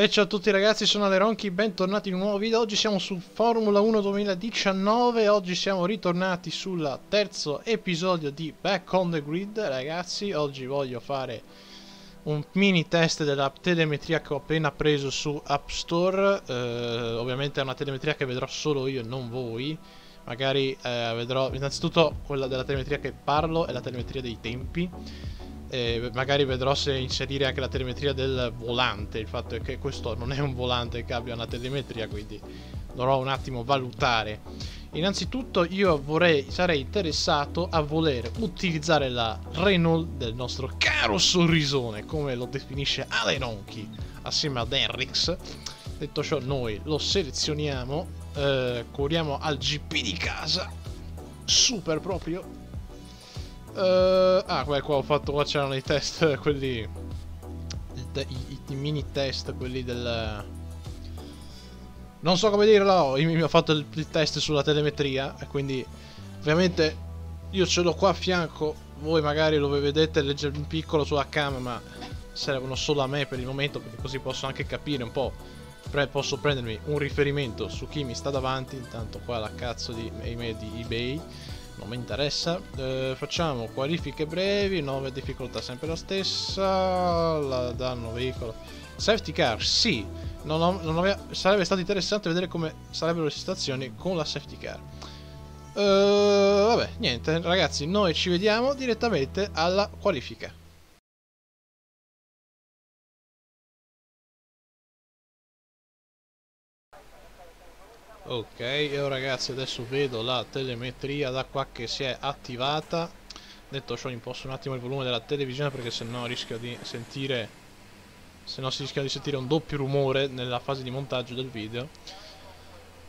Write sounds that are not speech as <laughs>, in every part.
E ciao a tutti ragazzi, sono Aleronchi, bentornati in un nuovo video. Oggi siamo su Formula 1 2019, oggi siamo ritornati sul terzo episodio di Back on the Grid. Ragazzi, oggi voglio fare un mini test della telemetria che ho appena preso su App Store. Eh, ovviamente è una telemetria che vedrò solo io, non voi. Magari eh, vedrò innanzitutto quella della telemetria che parlo è la telemetria dei tempi e magari vedrò se inserire anche la telemetria del volante. Il fatto è che questo non è un volante che abbia una telemetria, quindi dovrò un attimo valutare. Innanzitutto io vorrei, sarei interessato a voler utilizzare la Renault del nostro caro sorrisone, come lo definisce Alenonchi, assieme ad Enrix. Detto ciò, noi lo selezioniamo, eh, corriamo al GP di casa, super proprio, Uh, ah, qua, qua ho fatto, qua c'erano i test, <laughs> quelli... I, i, i, mini test, quelli del... Non so come dirlo, io ho fatto il, il test sulla telemetria e quindi ovviamente io ce l'ho qua a fianco, voi magari lo vedete leggere in piccolo sulla cam, ma servono solo a me per il momento perché così posso anche capire un po', Pre posso prendermi un riferimento su chi mi sta davanti, intanto qua la cazzo di di eBay non mi interessa. Eh, facciamo qualifiche brevi 9 difficoltà sempre la stessa la danno veicolo. Safety car sì. Non ho, non aveva, sarebbe stato interessante vedere come sarebbero le situazioni con la safety car. Uh, vabbè niente ragazzi noi ci vediamo direttamente alla qualifica Ok, io ragazzi adesso vedo la telemetria da qua che si è attivata. Detto ciò imposto un attimo il volume della televisione perché sennò rischio di sentire Se no si rischia di sentire un doppio rumore nella fase di montaggio del video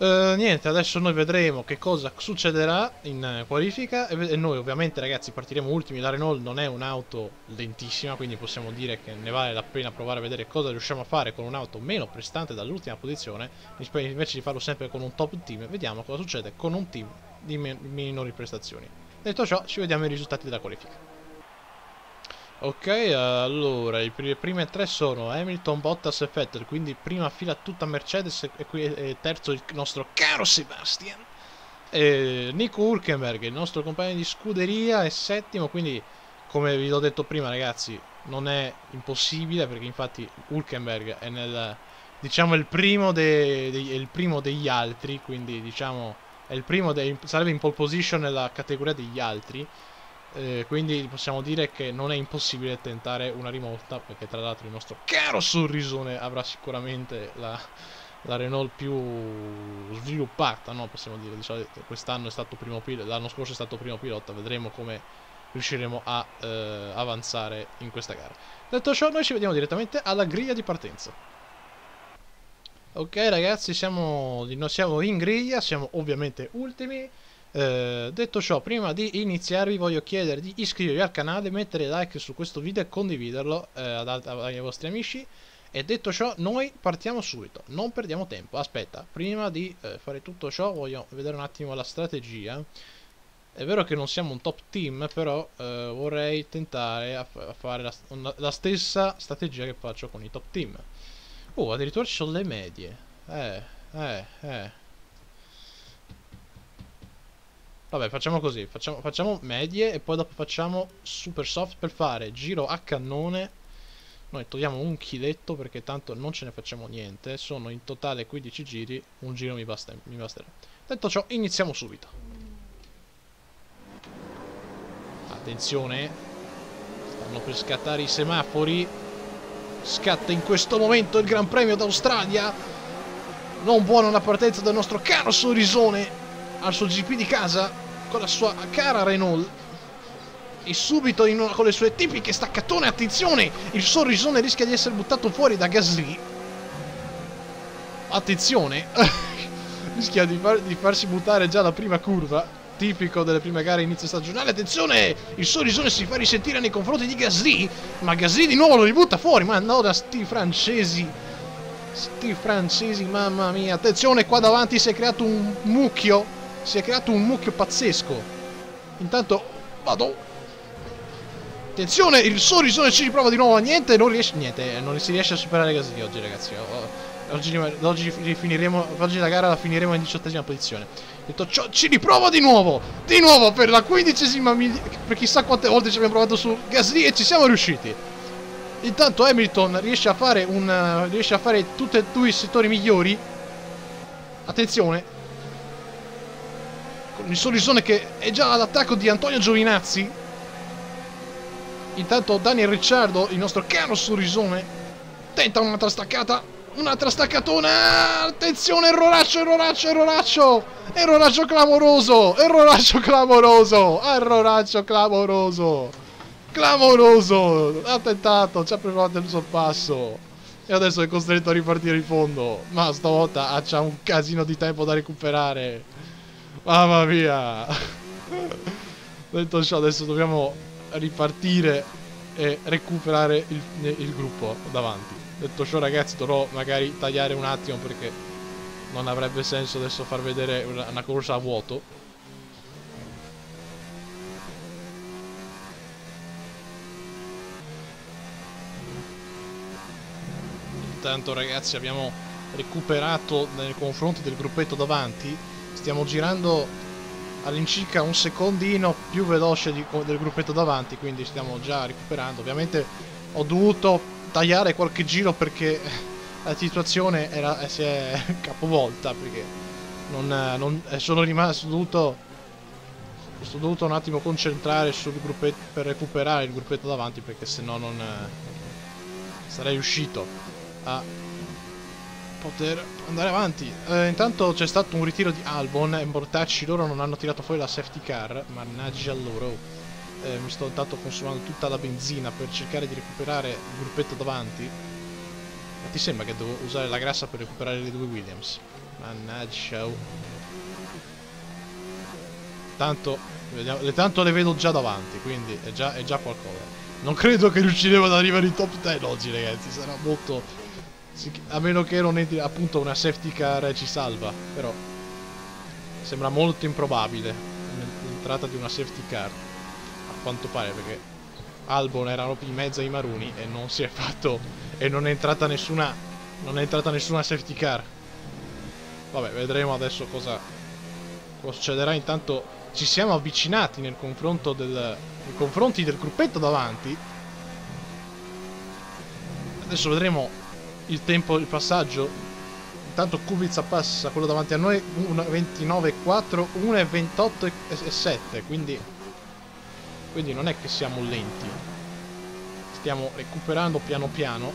Uh, niente, adesso noi vedremo che cosa succederà in qualifica e, noi ovviamente ragazzi partiremo ultimi, la Renault non è un'auto lentissima quindi possiamo dire che ne vale la pena provare a vedere cosa riusciamo a fare con un'auto meno prestante dall'ultima posizione invece di farlo sempre con un top team vediamo cosa succede con un team di minori prestazioni. Detto ciò ci vediamo i risultati della qualifica. Ok, allora, le prime tre sono Hamilton, Bottas e Vettel, quindi prima fila tutta Mercedes e, qui, e terzo il nostro caro Sebastian. E Nico Hülkenberg, il nostro compagno di scuderia, è settimo, quindi come vi ho detto prima ragazzi, non è impossibile perché infatti Hülkenberg è nel, diciamo, il primo, de, de, il primo degli altri, quindi diciamo, è il primo dei, sarebbe in pole position nella categoria degli altri eh, quindi possiamo dire che non è impossibile tentare una rimonta perché tra l'altro il nostro caro sorrisone avrà sicuramente la, la Renault più sviluppata, no? possiamo dire, di solito quest'anno è stato primo pilota, l'anno scorso è stato primo pilota, vedremo come riusciremo a eh, avanzare in questa gara. Detto ciò, noi ci vediamo direttamente alla griglia di partenza. Ok ragazzi, siamo, siamo in griglia, siamo ovviamente ultimi. Eh, detto ciò, prima di iniziare vi voglio chiedere di iscrivervi al canale, mettere like su questo video e condividerlo eh, ai vostri amici. E detto ciò, noi partiamo subito, non perdiamo tempo. Aspetta, prima di eh, fare tutto ciò voglio vedere un attimo la strategia. È vero che non siamo un top team, però eh, vorrei tentare a, a fare la, una, la, stessa strategia che faccio con i top team. Oh, addirittura ci sono le medie. Eh, eh, eh. Vabbè, facciamo così, facciamo, facciamo, medie e poi dopo facciamo super soft per fare giro a cannone. Noi togliamo un chiletto perché tanto non ce ne facciamo niente. Sono in totale 15 giri, un giro mi, basta, mi basterà. Detto ciò, iniziamo subito. Attenzione, stanno per scattare i semafori. Scatta in questo momento il Gran Premio d'Australia. Non buona la partenza del nostro caro sorrisone al suo GP di casa con la sua cara Renault e subito una, con le sue tipiche staccatone attenzione il sorrisone rischia di essere buttato fuori da Gasly. Attenzione <laughs> rischia di, far, di, farsi buttare già la prima curva tipico delle prime gare inizio stagionale. Attenzione il sorrisone si fa risentire nei confronti di Gasly ma Gasly di nuovo lo ributta fuori ma no da sti francesi sti francesi mamma mia. Attenzione qua davanti si è creato un mucchio si è creato un mucchio pazzesco. Intanto vado. Attenzione, il sorrisone ci riprova di nuovo niente, non riesce, niente, non si riesce a superare Gasly oggi ragazzi. Oggi, oggi, finiremo, oggi la gara la finiremo in diciottesima posizione. Detto ciò, ci riprova di nuovo, di nuovo per la quindicesima per chissà quante volte ci abbiamo provato su Gasly e ci siamo riusciti. Intanto Hamilton riesce a fare un, riesce a fare tutti e due i settori migliori. Attenzione, il sorrisone che è già all'attacco di Antonio Giovinazzi Intanto Daniel Ricciardo, il nostro caro sorrisone, tenta un'altra staccata. Un'altra staccatona! Attenzione, erroraccio, erroraccio, erroraccio! Erroraccio clamoroso! Erroraccio clamoroso! Erroraccio clamoroso! Clamoroso! Ha tentato, ci ha provato il sorpasso. E adesso è costretto a ripartire in fondo. Ma stavolta ha un casino di tempo da recuperare. Mamma mia! Detto ciò, adesso dobbiamo ripartire e recuperare il, il gruppo davanti. Detto ciò ragazzi dovrò magari tagliare un attimo perché non avrebbe senso adesso far vedere una, una corsa a vuoto. Intanto ragazzi abbiamo recuperato nei confronti del gruppetto davanti. Stiamo girando all'incirca un secondino più veloce di, del gruppetto davanti, quindi stiamo già recuperando. Ovviamente ho dovuto tagliare qualche giro perché <laughs> la situazione era, eh, si è <laughs> capovolta, perché non, non eh, sono rimasto dovuto sono dovuto un attimo concentrare sul gruppetto per recuperare il gruppetto davanti perché sennò non eh, sarei uscito a poter andare avanti. Eh, intanto c'è stato un ritiro di Albon e mortacci loro non hanno tirato fuori la safety car, mannaggia loro. Eh, mi sto intanto consumando tutta la benzina per cercare di recuperare il gruppetto davanti. Ma ti sembra che devo usare la grassa per recuperare le due Williams? Mannaggia. Oh. Tanto, vediamo, tanto le vedo già davanti, quindi è già, è già qualcosa. Non credo che riusciremo ad arrivare in top 10 oggi, ragazzi. Sarà molto, a meno che non entri appunto una safety car ci salva. Però sembra molto improbabile l'entrata di una safety car. A quanto pare perché Albon erano in mezzo ai maruni e non si è fatto. E non è entrata nessuna. Non è entrata nessuna safety car. Vabbè, vedremo adesso cosa, cosa succederà. Intanto ci siamo avvicinati nel confronto del. nei confronti del gruppetto davanti. Adesso vedremo il tempo, il passaggio. Intanto Kubica passa quello davanti a noi 1.29.4, 1.28.7, quindi, quindi non è che siamo lenti. Stiamo recuperando piano piano.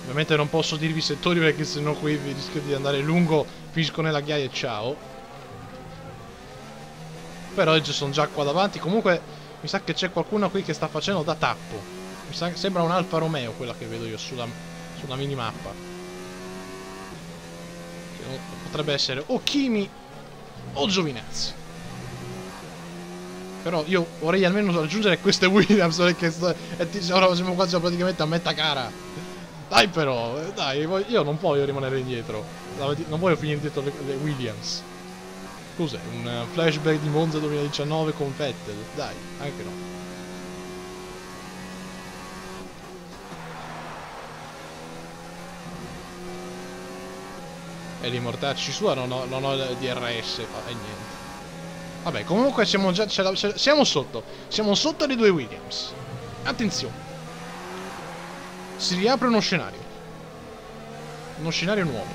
Ovviamente non posso dirvi settori perché sennò qui vi rischio di andare lungo, finisco nella ghiaia e ciao. Però oggi sono già qua davanti. Comunque mi sa che c'è qualcuno qui che sta facendo da tappo. Sembra un Alfa Romeo quella che vedo io sulla, sulla minimappa. Potrebbe essere o Kimi o Giovinazzi. Però io vorrei almeno raggiungere queste Williams perché ora siamo quasi praticamente a metà gara. Dai però, dai, io non voglio rimanere indietro. Non voglio finire dietro le, le Williams. Cos'è? Un flashback di Monza 2019 con Vettel? Dai, anche no. E li mortacci sua non ho, non ho DRS e niente. Vabbè, comunque siamo già. siamo sotto. Siamo sotto le due Williams. Attenzione. Si riapre uno scenario. Uno scenario nuovo.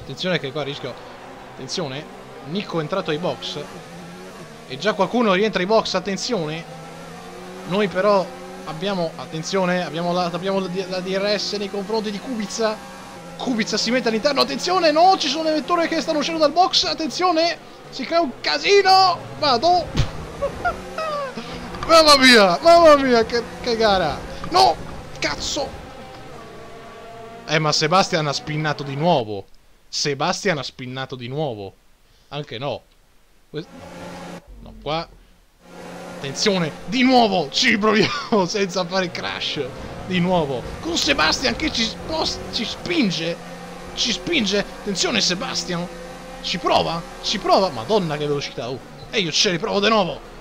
Attenzione che qua rischio. Attenzione. Nico è entrato ai box. E già qualcuno rientra ai box, attenzione. Noi però abbiamo. Attenzione, abbiamo la, abbiamo la, la DRS nei confronti di Kubica. Kubica si mette all'interno, attenzione, no, ci sono le vetture che stanno uscendo dal box, attenzione, si crea un casino, vado. <laughs> mamma mia, mamma mia, che, che gara. No, cazzo. Eh, ma Sebastian ha spinnato di nuovo. Sebastian ha spinnato di nuovo. Anche no. No, qua. Attenzione, di nuovo, ci proviamo <laughs> senza fare crash di nuovo con Sebastian che ci, ci spinge ci spinge attenzione Sebastian ci prova ci prova madonna che velocità uh. e io ce li provo di nuovo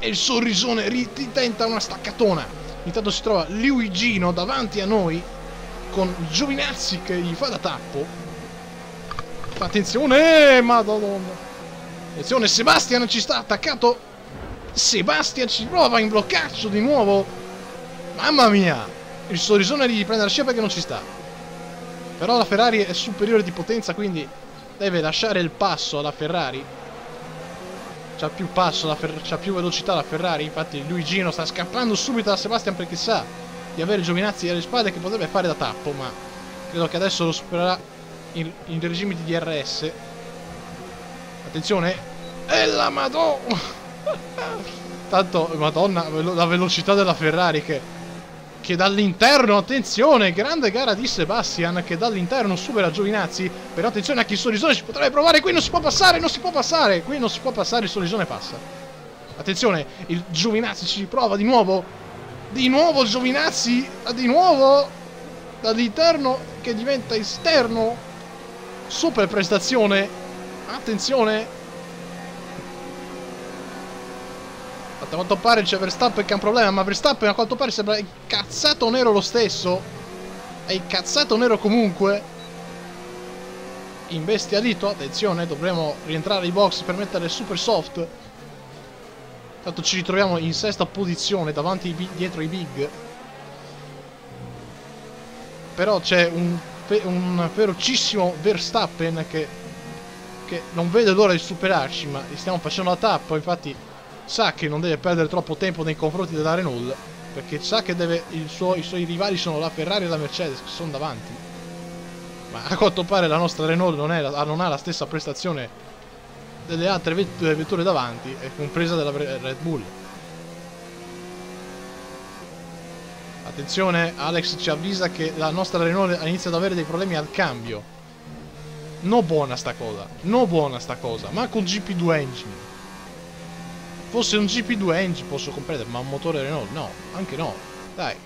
e il sorrisone ritenta una staccatona. Intanto si trova Luigino davanti a noi con Giovinazzi che gli fa da tappo. Attenzione, madonna. Attenzione, Sebastian ci sta attaccato. Sebastian ci prova in bloccaccio di nuovo. Mamma mia. Il sorrisone gli prende la scia perché non ci sta. Però la Ferrari è superiore di potenza, quindi deve lasciare il passo alla Ferrari. C'ha più passo, c'ha più velocità la Ferrari. Infatti Luigino sta scappando subito da Sebastian perché sa di avere Giovinazzi alle spalle che potrebbe fare da tappo, ma credo che adesso lo supererà in, in regime di DRS. Attenzione. E la madonna! <laughs> Tanto, madonna, la velocità della Ferrari che, che dall'interno, attenzione, grande gara di Sebastian che dall'interno supera Giovinazzi. Però attenzione a chi il sorrisone ci potrebbe provare, qui non si può passare, non si può passare, qui non si può passare, il sorrisone passa. Attenzione, il Giovinazzi ci prova di nuovo, di nuovo Giovinazzi, di nuovo dall'interno che diventa esterno. Super prestazione. Attenzione. A quanto pare c'è Verstappen che ha un problema, ma Verstappen a quanto pare sembra incazzato nero lo stesso. È incazzato nero comunque. Imbestialito, attenzione, dovremo rientrare ai box per mettere super soft. Tanto ci ritroviamo in sesta posizione davanti dietro i big. Però c'è un, un ferocissimo Verstappen che, che non vede l'ora di superarci, ma gli stiamo facendo la tappa, infatti sa che non deve perdere troppo tempo nei confronti della Renault, perché sa che deve, suo, i suoi rivali sono la Ferrari e la Mercedes, che sono davanti. Ma a quanto pare la nostra Renault non, è, non ha la stessa prestazione delle altre vetture davanti, compresa della Red Bull. Attenzione, Alex ci avvisa che la nostra Renault inizia ad avere dei problemi al cambio. No buona sta cosa, no buona sta cosa, ma con GP2 engine. Fosse un GP2 engine posso comprendere, ma un motore Renault no, anche no. Dai.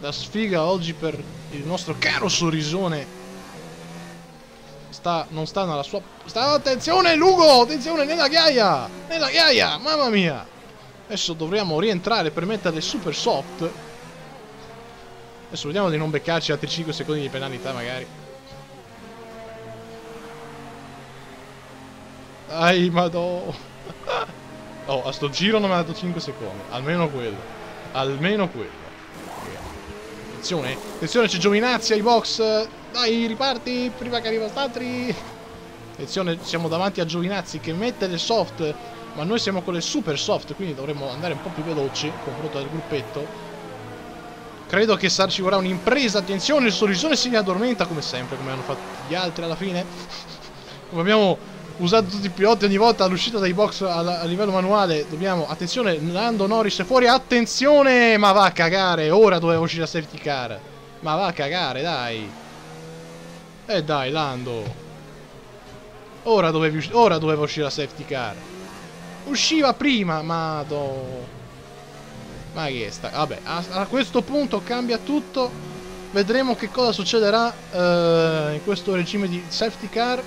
La sfiga oggi per il nostro caro sorrisone sta, non sta nella sua... Sta, attenzione Lugo, attenzione nella ghiaia, nella ghiaia, mamma mia. Adesso dovremmo rientrare per mettere super soft. Adesso vediamo di non beccarci altri 5 secondi di penalità magari. Dai, madò. Oh, a sto giro non mi ha dato 5 secondi. Almeno quello. Almeno quello. Attenzione, attenzione, c'è Giovinazzi ai box. Dai, riparti prima che arriva Statri. Attenzione, siamo davanti a Giovinazzi che mette le soft, ma noi siamo con le super soft, quindi dovremmo andare un po' più veloci confronto del gruppetto. Credo che ci vorrà un'impresa. Attenzione, il sorrisone si riaddormenta come sempre, come hanno fatto gli altri alla fine. Come abbiamo usato tutti i piloti ogni volta all'uscita dai box a, a, livello manuale. Dobbiamo... Attenzione, Lando Norris è fuori. Attenzione! Ma va a cagare. Ora doveva uscire a safety car. Ma va a cagare, dai. Eh dai, Lando. Ora, dovevi, ora doveva uscire la safety car. Usciva prima, madò. Ma che sta... Vabbè, a, a, questo punto cambia tutto. Vedremo che cosa succederà uh, in questo regime di safety car.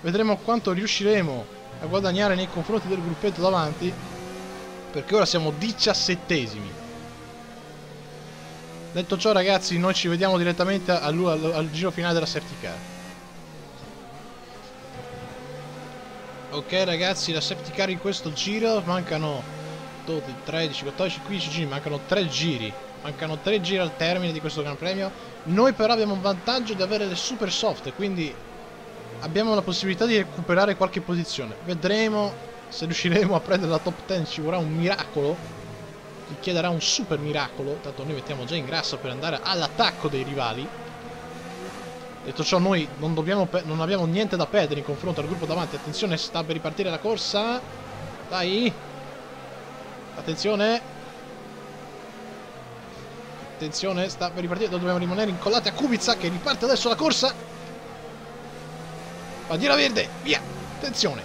Vedremo quanto riusciremo a guadagnare nei confronti del gruppetto davanti. Perché ora siamo diciassettesimi. Detto ciò ragazzi, noi ci vediamo direttamente al, al, al giro finale della safety car. Ok ragazzi, la safety car in questo giro mancano 12, 13, 14, 15 giri, mancano 3 giri. Mancano 3 giri al termine di questo Gran Premio. Noi però abbiamo un vantaggio di avere le super soft, quindi abbiamo la possibilità di recuperare qualche posizione. Vedremo se riusciremo a prendere la top 10, ci vorrà un miracolo. Gli chiederà un super miracolo, tanto noi mettiamo già in grasso per andare all'attacco dei rivali. Detto ciò noi non, non, abbiamo niente da perdere in confronto al gruppo davanti, attenzione sta per ripartire la corsa, dai, attenzione, attenzione sta per ripartire, dobbiamo rimanere incollati a Kubica che riparte adesso la corsa, bandiera verde, via, attenzione,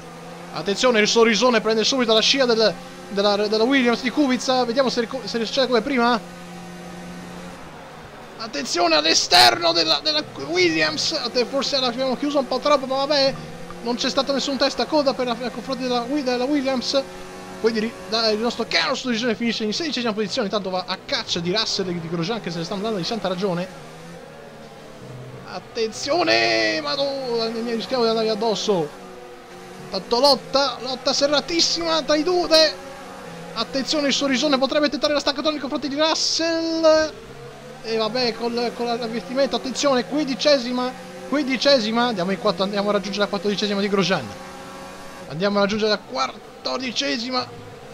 attenzione il sorrisone prende subito la scia del, della, della Williams di Kubica. Vediamo se, se succede come prima. Attenzione all'esterno della, della, Williams. Forse l'abbiamo chiusa un po' troppo, ma vabbè. Non c'è stato nessun testa a coda per la, nei confronti della, della Williams. Quindi il nostro caro Sturridgione finisce in sedicesima posizione, intanto va a caccia di Russell e di Grosjean che se ne stanno dando di santa ragione. Attenzione! Madonna, mi rischiamo di andare addosso. Tanto lotta, lotta serratissima tra i due. Attenzione, il sorrisone potrebbe tentare la staccatona nei confronti di Russell. E vabbè, con, con l'avvertimento, attenzione, quindicesima, quindicesima, andiamo, in quattro, andiamo a raggiungere la quattordicesima di Grosjean. Andiamo a raggiungere la quattordicesima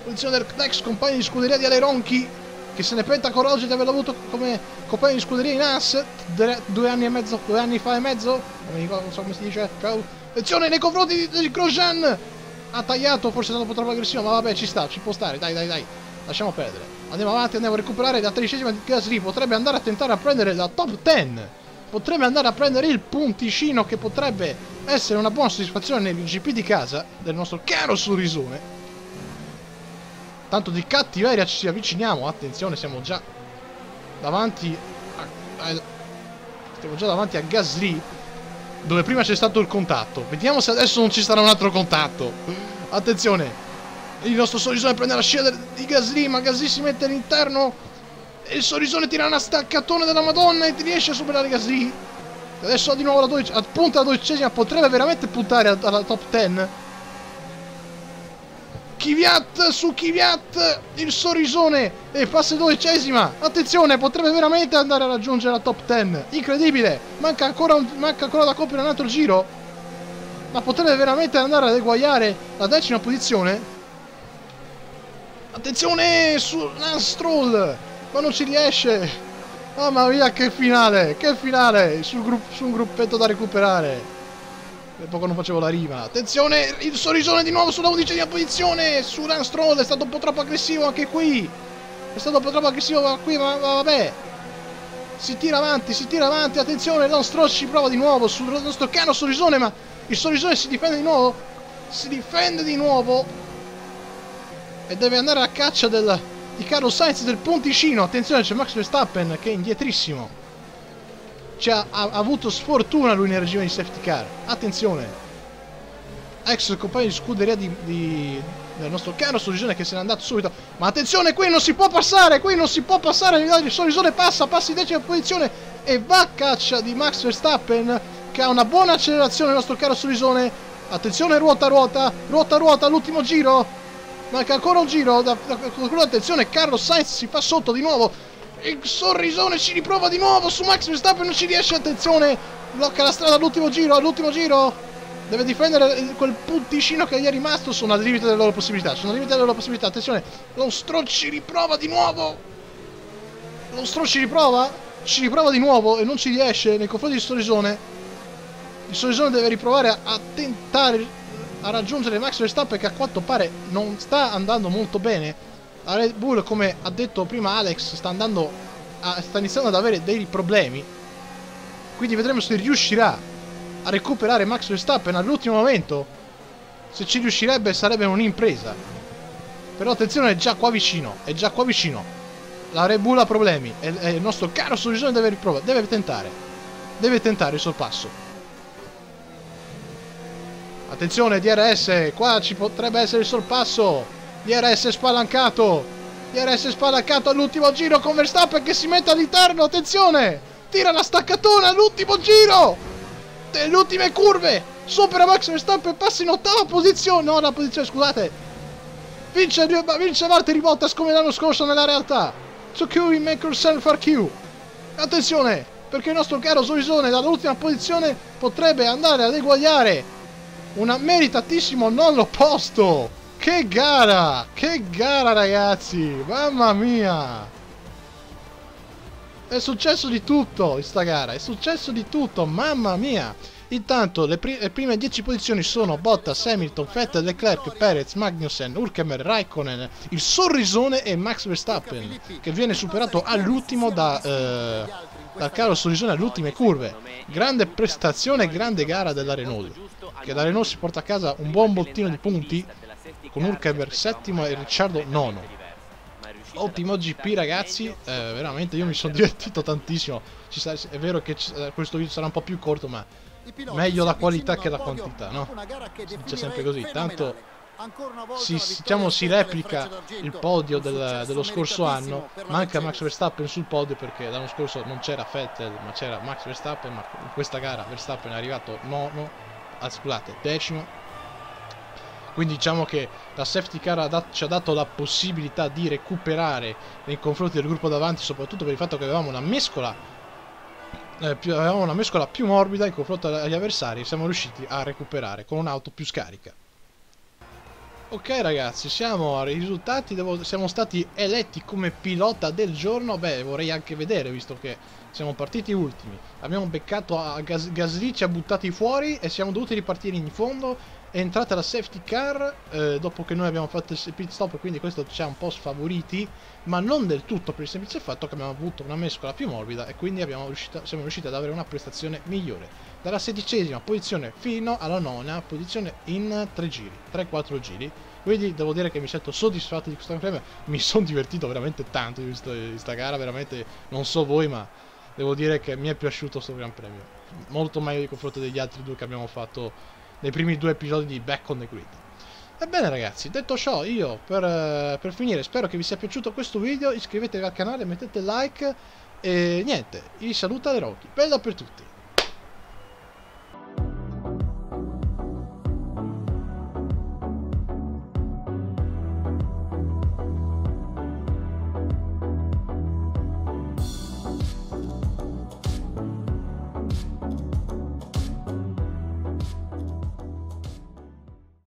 posizione del ex compagno di scuderia di Aleronchi, che se ne penta coraggio di averlo avuto come compagno di scuderia in AS due anni e mezzo, due anni fa e mezzo, non so come si dice, ciao. Attenzione nei confronti di, di Grosjean! Ha tagliato, forse è stato un po' troppo aggressivo, ma vabbè, ci sta, ci può stare, dai, dai, dai. Lasciamo perdere. Andiamo avanti, andiamo a recuperare la tredicesima di Gasly. Potrebbe andare a tentare a prendere la top 10. Potrebbe andare a prendere il punticino che potrebbe essere una buona soddisfazione nel GP di casa del nostro caro sorrisone. Tanto di cattiveria ci avviciniamo. Attenzione, siamo già davanti a, siamo già davanti a Gasly dove prima c'è stato il contatto. Vediamo se adesso non ci sarà un altro contatto. Attenzione. Il nostro sorrisone prende la scia di Gasly, ma Gasly si mette all'interno. E il sorrisone tira una staccatona della Madonna e riesce a superare Gasly. Adesso di nuovo la 12, punta la dodicesima, potrebbe veramente puntare alla top 10. Kvyat su Kvyat, il sorrisone e passa dodicesima. Attenzione, potrebbe veramente andare a raggiungere la top 10. Incredibile, manca ancora, un, manca ancora da compiere un altro giro. Ma potrebbe veramente andare ad eguagliare la decima posizione. Attenzione su Lance ma non ci riesce. Mamma mia, che finale, che finale, sul su un gruppetto da recuperare. Per poco non facevo la rima. Attenzione, il sorrisone di nuovo sulla undicesima posizione. Su Lance è stato un po' troppo aggressivo anche qui. È stato un po' troppo aggressivo qui, ma, ma vabbè. Si tira avanti, si tira avanti. Attenzione, Lance Stroll ci prova di nuovo sul nostro caro sorrisone, ma il sorrisone si difende di nuovo. Si difende di nuovo. E deve andare a caccia del, di Carlo Sainz del punticino. Attenzione, c'è Max Verstappen che è indietrissimo ci ha, ha, avuto sfortuna lui nel regime di safety car. Attenzione. Ex compagno di scuderia di, di, del nostro caro Sorrisone che se n'è andato subito. Ma attenzione, qui non si può passare, qui non si può passare. Il Sorrisone passa, passa in decima posizione e va a caccia di Max Verstappen che ha una buona accelerazione il nostro caro Sorrisone. Attenzione, ruota, ruota, ruota, ruota, l'ultimo giro. Manca ancora un giro. Da, da, attenzione, Carlos Sainz si fa sotto di nuovo. Il sorrisone ci riprova di nuovo su Max Verstappen, non ci riesce, attenzione, blocca la strada all'ultimo giro, all'ultimo giro. Deve difendere quel punticino che gli è rimasto, sono al limite delle loro possibilità, sono al limite delle loro possibilità, attenzione, lo Stroll ci riprova di nuovo. Lo Stroll ci riprova, ci riprova di nuovo e non ci riesce nei confronti di Sorrisone. Il Sorrisone deve riprovare a, a tentare a raggiungere Max Verstappen che a quanto pare non sta andando molto bene la Red Bull, come ha detto prima Alex, sta andando a, sta iniziando ad avere dei problemi. Quindi vedremo se riuscirà a recuperare Max Verstappen all'ultimo momento. Se ci riuscirebbe sarebbe un'impresa. Però attenzione, è già qua vicino, è già qua vicino. La Red Bull ha problemi e, e il nostro caro Sorrisone deve riprovare, deve tentare. Deve tentare il sorpasso. Attenzione DRS, qua ci potrebbe essere il sorpasso. DRS spalancato. DRS spalancato all'ultimo giro con Verstappen che si mette all'interno. Attenzione! Tira la staccatona all'ultimo giro! Delle ultime curve! Supera Max Verstappen passa in ottava posizione. No, la posizione, scusate. Vince, vince Valtteri Bottas come l'anno scorso nella realtà. So Q in make yourself for Q. Attenzione, perché il nostro caro Sorisone dall'ultima posizione potrebbe andare ad eguagliare un meritatissimo nono posto. Che gara! Che gara ragazzi! Mamma mia! È successo di tutto in sta gara, è successo di tutto, mamma mia! Intanto le, pri le prime 10 posizioni sono Bottas, Hamilton, Vettel, Leclerc, Perez, Magnussen, Urkemer, Raikkonen, il sorrisone e Max Verstappen che viene superato all'ultimo da, eh, dal caro sorrisone alle ultime curve. Grande prestazione e grande gara della Renault che la Renault si porta a casa un buon bottino di punti con Urkeber settimo e Ricciardo nono. Ottimo GP ragazzi, eh, veramente io mi sono <laughs> divertito tantissimo. Sa, è vero che eh, questo video sarà un po' più corto, ma meglio la qualità che la quantità, no? C'è sempre così. Tanto si, diciamo, si replica il podio del, dello scorso anno, manca Max Verstappen sul podio perché l'anno scorso non c'era Vettel ma c'era Max Verstappen, ma in questa gara Verstappen è arrivato nono, ah, scusate, decimo. Quindi diciamo che la safety car dat ci ha dato la possibilità di recuperare nei confronti del gruppo davanti, soprattutto per il fatto che avevamo una mescola eh, più, avevamo una mescola più morbida in confronto agli avversari siamo riusciti a recuperare con un'auto più scarica. Ok ragazzi, siamo ai risultati, devo, siamo stati eletti come pilota del giorno, beh vorrei anche vedere visto che siamo partiti ultimi, abbiamo beccato a Gas Gasly, ci ha buttati fuori e siamo dovuti ripartire in fondo, è entrata la safety car eh, dopo che noi abbiamo fatto il pit stop quindi questo ci ha un po' sfavoriti, ma non del tutto per il semplice fatto che abbiamo avuto una mescola più morbida e quindi riuscita, siamo riusciti ad avere una prestazione migliore dalla sedicesima posizione fino alla nona posizione in 3 giri, 3-4 giri. Quindi devo dire che mi sento soddisfatto di questo Gran Premio, <laughs> mi sono divertito veramente tanto di questa gara, veramente non so voi ma devo dire che mi è piaciuto questo Gran Premio, molto meglio di confronto degli altri due che abbiamo fatto nei primi due episodi di Back on the Grid. Ebbene ragazzi, detto ciò, io per, per finire spero che vi sia piaciuto questo video, iscrivetevi al canale, mettete like e niente, vi saluta Rocky, bella per tutti!